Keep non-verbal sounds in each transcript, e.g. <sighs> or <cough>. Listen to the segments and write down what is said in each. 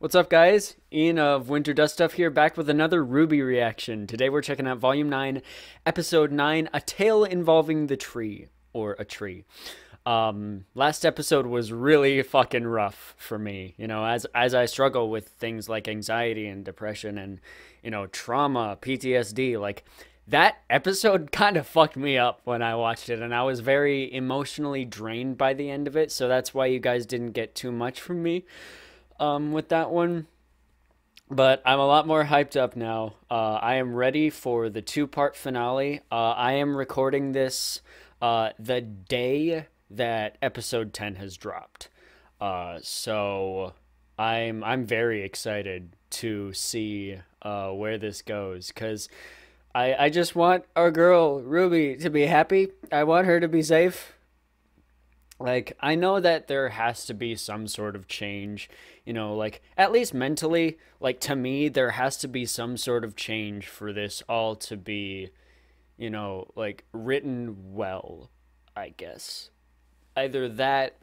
What's up, guys? Ian of Winter Does Stuff here, back with another RWBY reaction. Today we're checking out Volume 9, Episode 9 A Tale Involving the Tree, or a Tree. Um, last episode was really fucking rough for me, you know, as, as I struggle with things like anxiety and depression and, you know, trauma, PTSD. Like, that episode <laughs> kind of fucked me up when I watched it, and I was very emotionally drained by the end of it, so that's why you guys didn't get too much from me um, with that one. But I'm a lot more hyped up now. Uh, I am ready for the two part finale. Uh, I am recording this uh, the day that episode 10 has dropped. Uh, so I'm I'm very excited to see uh, where this goes because I, I just want our girl Ruby to be happy. I want her to be safe like i know that there has to be some sort of change you know like at least mentally like to me there has to be some sort of change for this all to be you know like written well i guess. Either that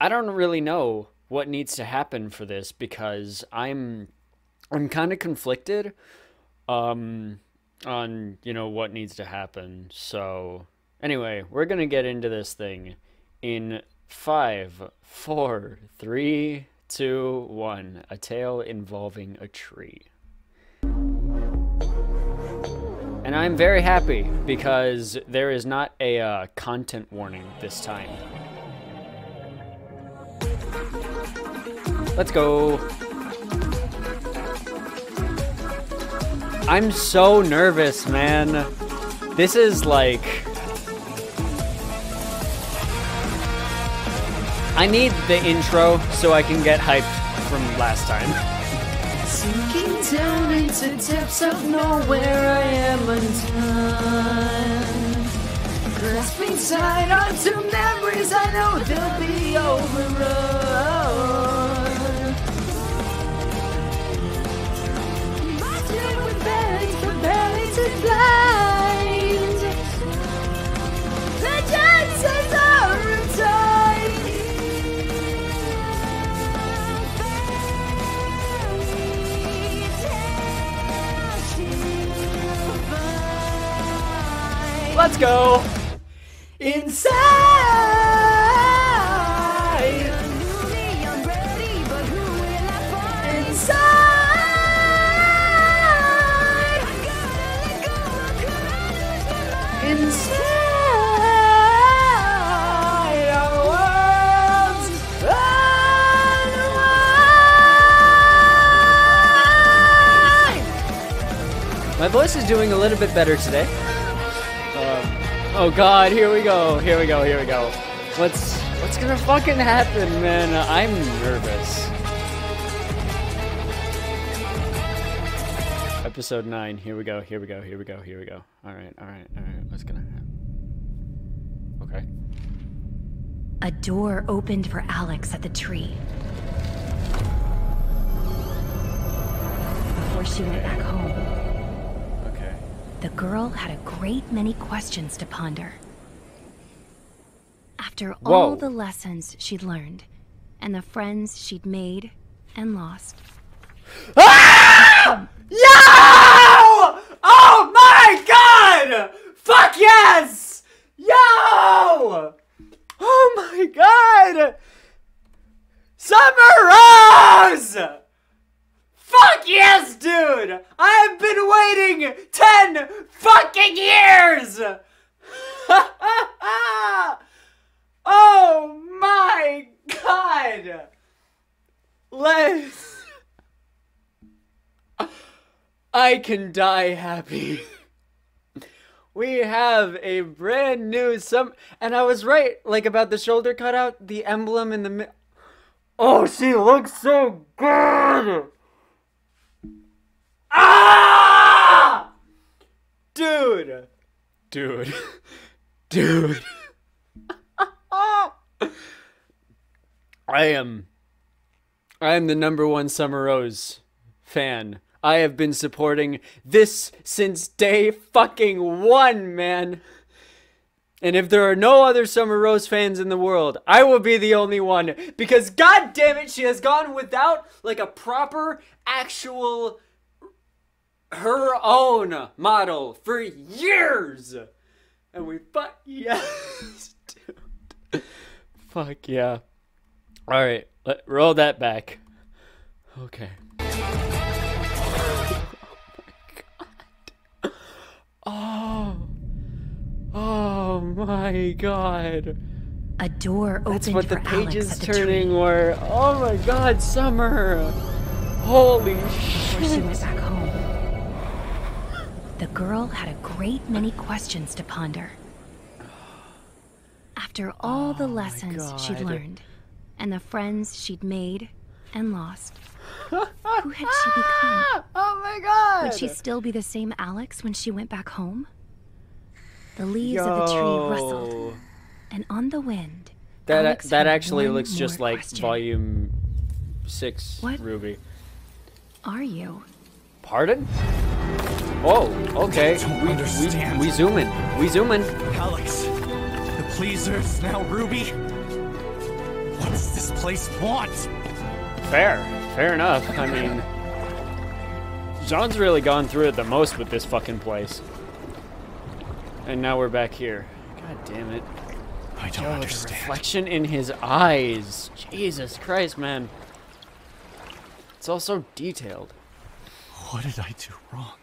i don't really know what needs to happen for this because i'm i'm kind of conflicted um on you know what needs to happen. So anyway we're gonna get into this thing in five, four, three, two, one. A tale involving a tree. And I'm very happy because there is not a uh, content warning this time. Let's go. I'm so nervous, man. This is like I need the intro so I can get hyped from last time. Sinking down into depths of nowhere, I am undone. Grasping tight onto memories, I know they'll be overrun. To blind. Let's go. Inside. Inside. Inside our worlds unwind. My voice is doing a little bit better today. Oh god, here we go, here we go, here we go. What's what's gonna fucking happen, man? I'm nervous. Episode 9, here we go, here we go, here we go, here we go. Alright, alright, alright, what's gonna happen? Okay. A door opened for Alex at the tree. Before she went back home. The girl had a great many questions to ponder. After Whoa. all the lessons she'd learned, and the friends she'd made and lost. Ah! Yo! Oh my god! Fuck yes! Yo! Oh my god! Summer Rose! Fuck yes, dude! I have been waiting 10 fucking years! <laughs> oh my god! Let's. I can die happy. we have a brand new some and I was right like about the shoulder cutout, the emblem in the mi- Oh, she looks so good. Ah! Dude. Dude. <laughs> Dude. I am I am the number one Summer Rose fan. I have been supporting this since day fucking one, man. And if there are no other Summer Rose fans in the world, I will be the only one because god damn it, she has gone without like a proper actual her own model for years. And we fuck yes, dude. Fuck yeah. All right, let roll that back. Okay. Oh. my god. Oh Oh my god. A door opened That's what the pages the turning tree were. Oh my god, Summer. Holy shit. went back home. The girl had a great many questions to ponder. After all the oh lessons she'd learned, and the friends she'd made and lost, who had she <laughs> become? Oh my god. Would she still be the same Alex when she went back home? The leaves of the tree rustled, and on the wind, That Alex that actually looks just like question. volume 6 What? Ruby. Are you? Pardon? Oh, okay. We, we, we zoom in. We zoom in. Alex, the pleasers, now Ruby. What does this place want? Fair. Fair enough. I mean, <laughs> Jaune's really gone through it the most with this fucking place. And now we're back here. God damn it. I don't the understand. reflection in his eyes. Jesus Christ, man. It's all so detailed. What did I do wrong?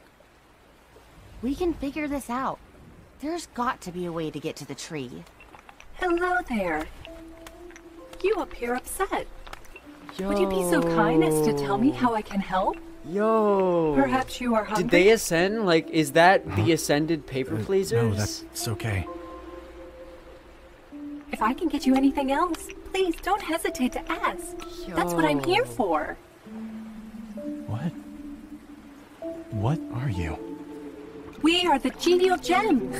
We can figure this out. There's got to be a way to get to the tree. Hello there. You appear upset. Would you be so kind as to tell me how I can help? Yo. Perhaps you are hungry. Did they ascend? Like, is that the ascended paper Uh, pleasers? No, that's okay. If I can get you anything else, please don't hesitate to ask. That's what I'm here for. What? What are you? We are the Genial Gems,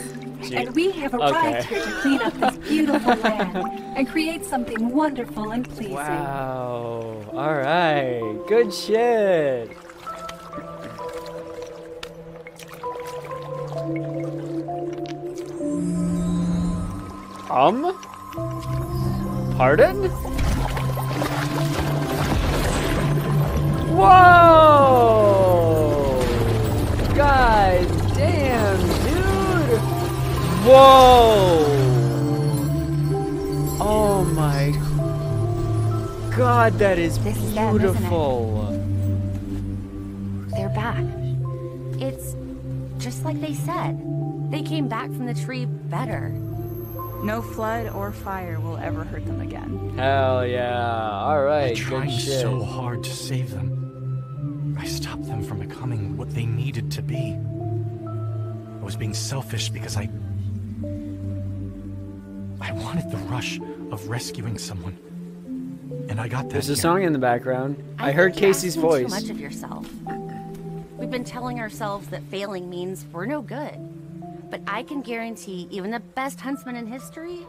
Ge- and we have arrived okay. here to clean up this beautiful <laughs> land and create something wonderful and pleasing. Wow. All right. Good shit. Um? Pardon? Whoa! God, that is This is them, isn't it? beautiful. They're back. It's just like they said. They came back from the tree better. No flood or fire will ever hurt them again. Hell yeah. All right, good trying shit. so hard to save them. I stopped them from becoming what they needed to be. I was being selfish because I. I wanted the rush of rescuing someone. And I got that. There's a song in the background. I, I heard think you're Casey's asking voice. Too much of yourself. We've been telling ourselves that failing means we're no good. But I can guarantee even the best huntsman in history,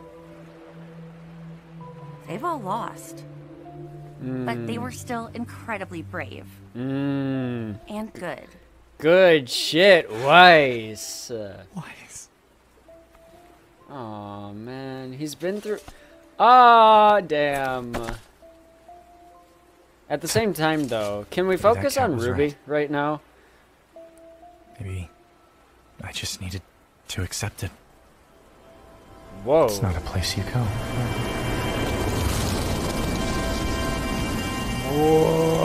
they've all lost. But they were still incredibly brave Mmm. and good. Good shit, Weiss. Wise. Oh man, he's been through. Ah, damn. At the same time, though, can we focus on Ruby right. right now? Maybe I just needed to accept it. Whoa. It's not a place you go. Whoa.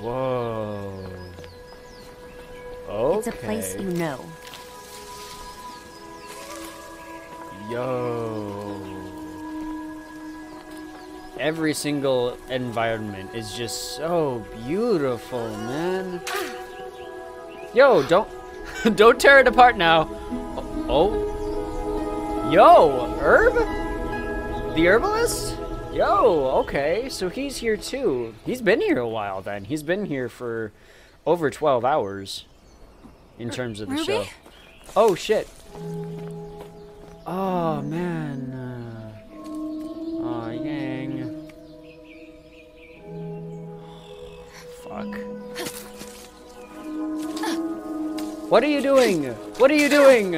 Whoa. Okay. It's a place you know. Every single environment is just so beautiful, man. Yo, don't <laughs> don't tear it apart now. Oh. oh. Yo, Herb? The herbalist? Yo, okay. So he's here too. He's been here a while then. He's been here for over 12 hours in terms of the RWBY? show. Oh shit. Oh man. Uh, Fuck. What are you doing? What are you doing?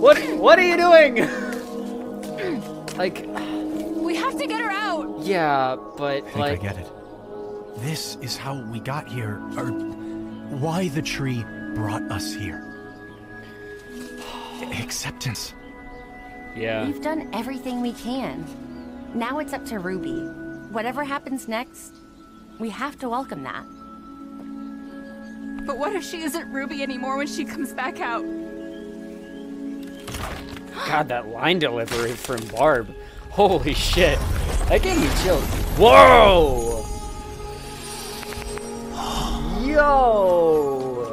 What what are you doing? <laughs> like We have to get her out. yeah, but I think like I get it. This is how we got here, or why the tree brought us here. Acceptance. yeah. We've done everything we can. Now it's up to Ruby. Whatever happens next, we have to welcome that. But what if she isn't Ruby anymore when she comes back out? God, that line delivery from Barb. Holy shit. That gave me chills. Whoa! Yo!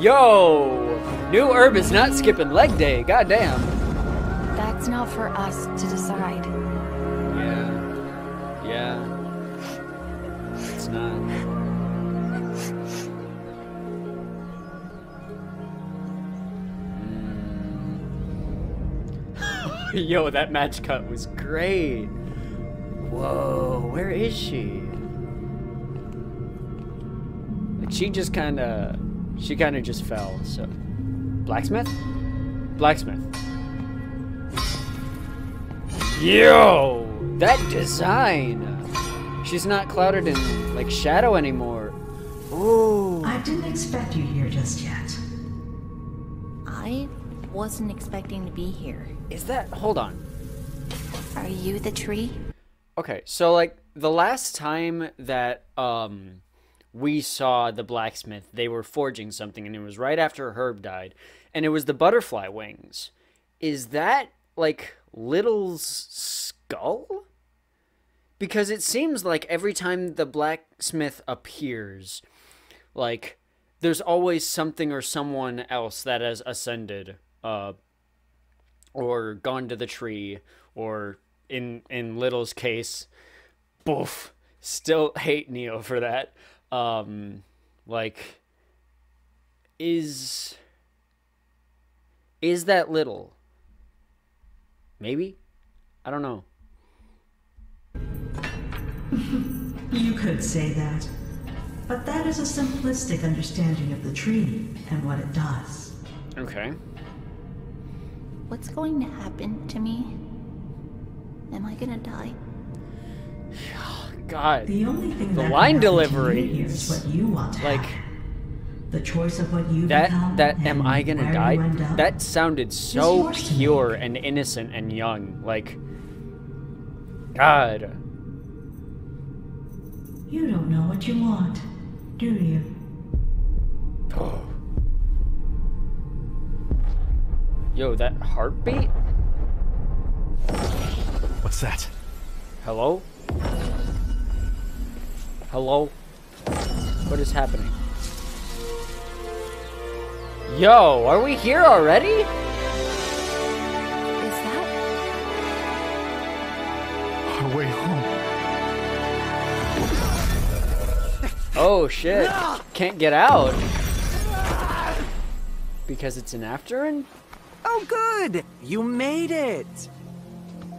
Yo! New herb is not skipping leg day. God damn. That's not for us to decide. <laughs> Yo, that match cut was great. Whoa, where is she? Like she just kind of, she kind of just fell. So, blacksmith, blacksmith. Yo, that design. She's not clouded in like shadow anymore. Ooh. I didn't expect you here just yet. Wasn't expecting to be here. Is that? Hold on. Are you the tree? Okay, so like the last time that um we saw the blacksmith, they were forging something and it was right after Herb died and it was the butterfly wings. Is that like Little's skull? Because it seems like every time the blacksmith appears, like there's always something or someone else that has ascended uh or gone to the tree or in in Little's case, boof, still <laughs> hate Neo for that. Um like is is that Little? Maybe? I don't know. <laughs> You could say that. But that is a simplistic understanding of the tree and what it does. Okay. What's going to happen to me? Am I gonna die? <sighs> God. The only thing The that can line happen to delivery here is is what you want to like- happen. The choice of what you That become that am I gonna die? up That sounded so pure and innocent and young. Like God. You don't know what you want, do you? Oh. Yo, that heartbeat? What's that? Hello? Hello? What is happening? Yo, are we here already? Is that Our way home. Oh shit. <laughs> Can't get out. Because it's an after Oh, good! You made it!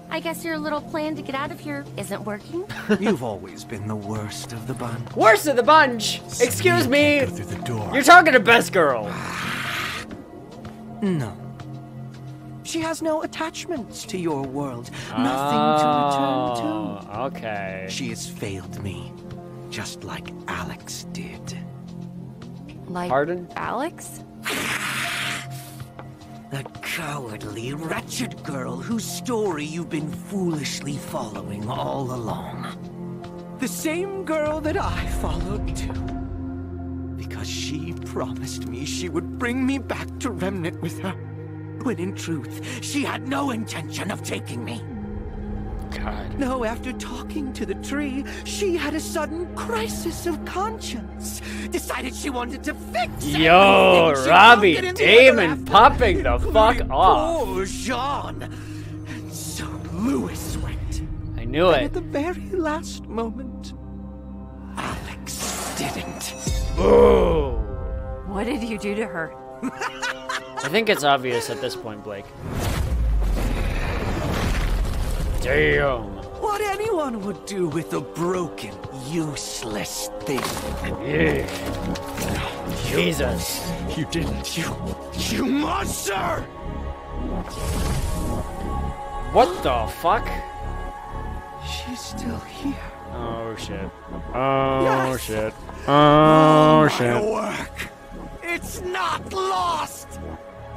I guess your little plan to get out of here isn't working. <laughs> You've always been the worst of the bunch. Worst of the bunch! Excuse me! Go through the door. You're talking to Best Girl! <sighs> No. She has no attachments to your world. Nothing to oh, return to. Oh, okay. She has failed me, just like Alex did. like Pardon? Alex? <sighs> <laughs> The cowardly, wretched girl whose story you've been foolishly following all along. The same girl that I followed too. Because she promised me she would bring me back to Remnant with her. When in truth, she had no intention of taking me. God. No, after talking to the tree, she had a sudden crisis of conscience. Decided she wanted to fix Yo, Robbie broken in the Daymond popping the fuck off. Oh, Jean. And so Lewis went. I knew And it. at the very last moment, Alex didn't. Ooh. What did you do to her? I think it's obvious at this point, Blake. Damn. What anyone would do with a broken, useless thing. Yeah. Jesus. You didn't. You. You monster! What the fuck? She's still here. Oh shit. Oh Yes. shit. Oh My shit. work. It's not lost.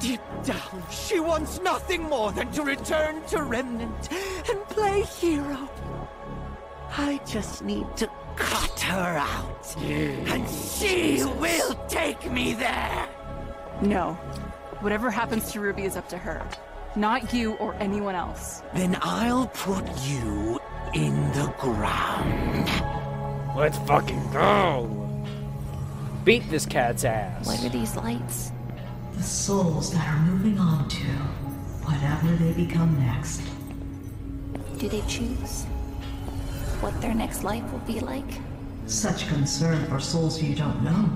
Deep down, she wants nothing more than to return to Remnant and play hero. I just need to cut her out, and she will take me there. No. Whatever happens to Ruby is up to her. Not you or anyone else. Then I'll put you in the ground. Let's fucking go. Beat this cat's ass. What are these lights? The souls that are moving on to whatever they become next. Do they choose what their next life will be like? Such concern for souls you don't know?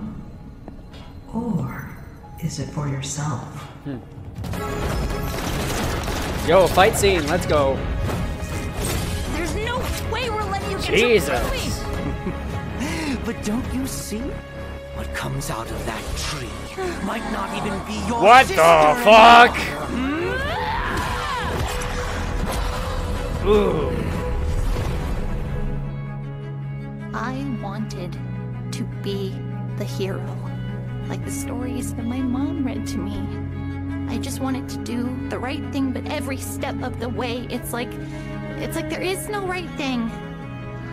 Or is it for yourself? Hmm. Yo, fight scene. Let's go. There's no way we're letting you get Jesus. <laughs> But don't you see? What comes out of that tree might not even be your What sister the fuck? Ooh. I wanted to be the hero, like the stories that my mom read to me. I just wanted to do the right thing, but every step of the way, it's like, it's like there is no right thing.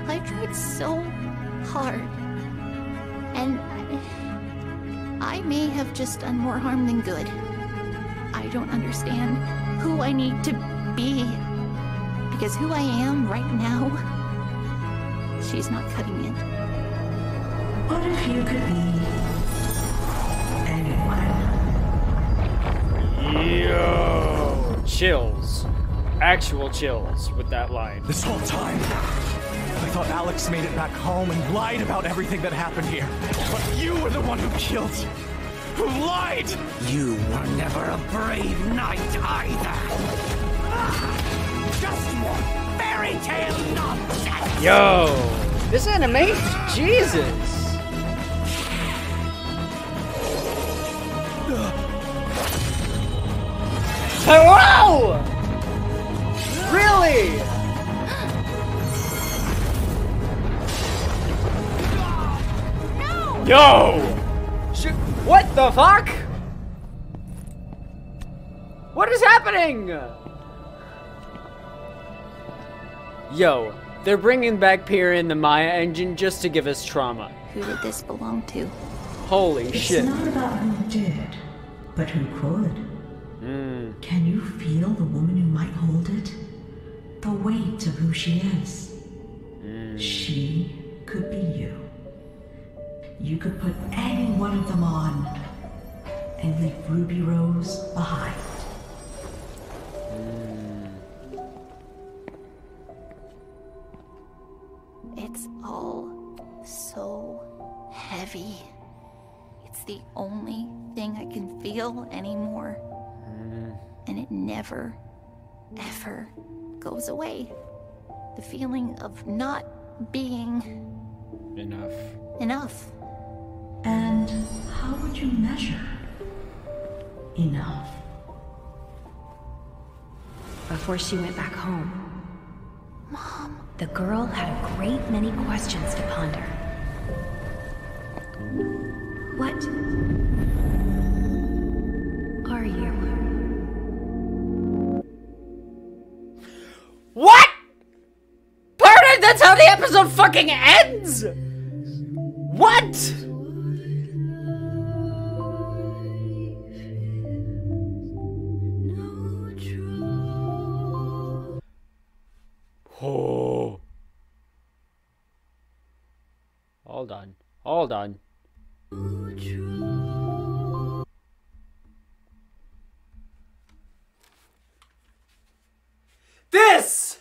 I tried so hard, and I, I may have just done more harm than good. I don't understand who I need to be, because who I am right now, she's not cutting it. What if you could be anyone? Yo. Chills. Actual chills with that line. This whole time, I thought Alex made it back home and lied about everything that happened here. But you were the one who killed. Who lied! You were never a brave knight either. Ah, Just more fairy tale nonsense. Yo. This animation. Jesus. Hello! Really? Yo! Sh- what the fuck? What is happening? Yo, they're bringing back Pyrrha in the Maya engine just to give us trauma. Who did this belong to? Holy It's shit. not about who did, but who could. Hmm. Can you feel the woman who might hold it? The weight of who she is. Hmm. She could be you. You could put any one of them on and leave Ruby Rose behind. Hmm. It's all so heavy. It's the only thing I can feel anymore. Hmm. And it never, ever goes away. The feeling of not being Enough. enough. And how would you measure enough? Before she went back home, Mom, the girl had a great many questions to ponder. What are you? What? Pardon? That's how the episode fucking ends? What? Hold on. Hold on. This!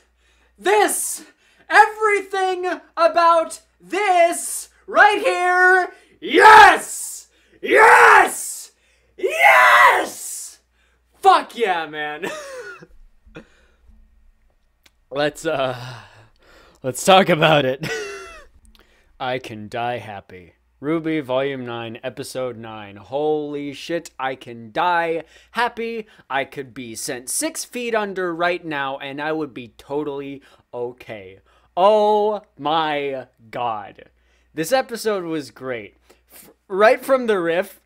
This! Everything about this right here! Yes! Yes! Yes! Fuck yeah, man. <laughs> Let's, uh. Let's talk about it. <laughs> I Can Die Happy. RWBY Volume 9, Episode 9. Holy shit, I can die happy. I could be sent six feet under right now, and I would be totally okay. Oh my god. This episode was great. F- right from the riff,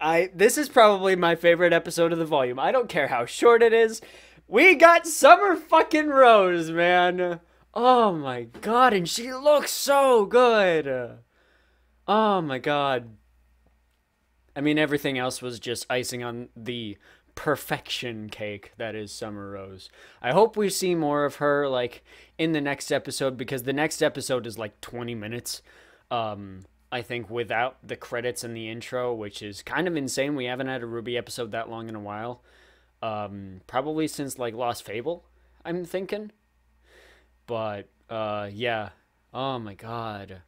I this is probably my favorite episode of the volume. I don't care how short it is. We got Summer fucking Rose, man. Oh my god, and she looks so good. Oh my god. I mean, everything else was just icing on the perfection cake that is Summer Rose. I hope we see more of her like in the next episode because the next episode is like 20 minutes. Um I think without the credits and the intro, which is kind of insane. We haven't had a RWBY episode that long in a while. Um probably since like Lost Fable, I'm thinking. But uh yeah. Oh my god.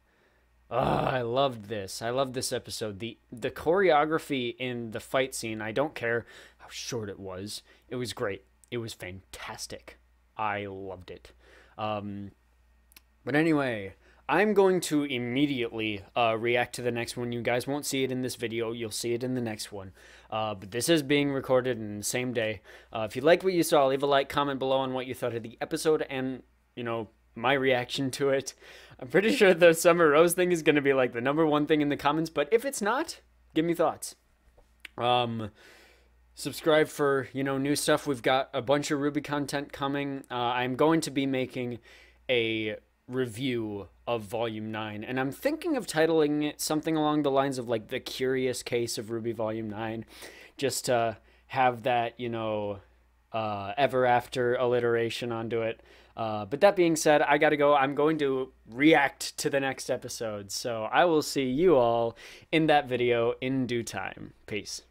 Oh, I loved this. I loved this episode. The the choreography in the fight scene, I don't care how short it was. It was great. It was fantastic. I loved it. Um, but anyway, I'm going to immediately uh, react to the next one. You guys won't see it in this video. You'll see it in the next one. Uh, but this is being recorded in the same day. Uh, if you like what you saw, leave a like, comment below on what you thought of the episode and, you know, my reaction to it. I'm pretty sure the Summer Rose thing is going to be like the number one thing in the comments, but if it's not, give me thoughts. Um, subscribe for, you know, new stuff. We've got a bunch of RWBY content coming. Uh, I'm going to be making a review of Volume 9, and I'm thinking of titling it something along the lines of like The Curious Case of RWBY Volume 9, just to have that, you know, uh, ever after alliteration onto it. Uh, but that being said, I gotta go. I'm going to react to the next episode. So I will see you all in that video in due time. Peace.